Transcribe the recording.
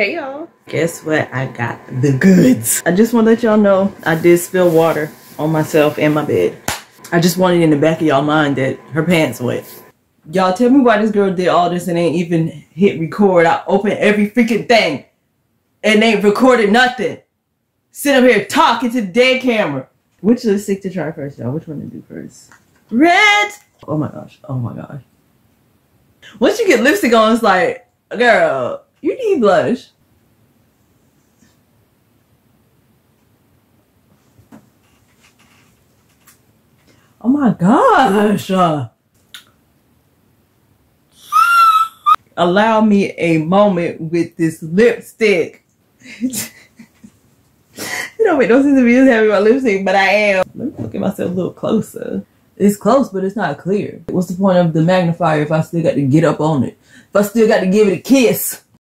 Hey y'all. Guess what? I got the goods. I just want to let y'all know I did spill water on myself and my bed. I just wanted in the back of y'all mind that her pants wet. Y'all tell me why this girl did all this and ain't even hit record. I opened every freaking thing and ain't recorded nothing. Sit up here talking to the dead camera. Which lipstick to try first, y'all? Which one to do first? Red! Oh my gosh. Oh my gosh. Once you get lipstick on, it's like, girl, you need blush. Oh my gosh. Uh, allow me a moment with this lipstick. it don't make no sense to me just having my lipstick, but I am. Let me look at myself a little closer. It's close, but it's not clear. What's the point of the magnifier if I still got to get up on it? If I still got to give it a kiss?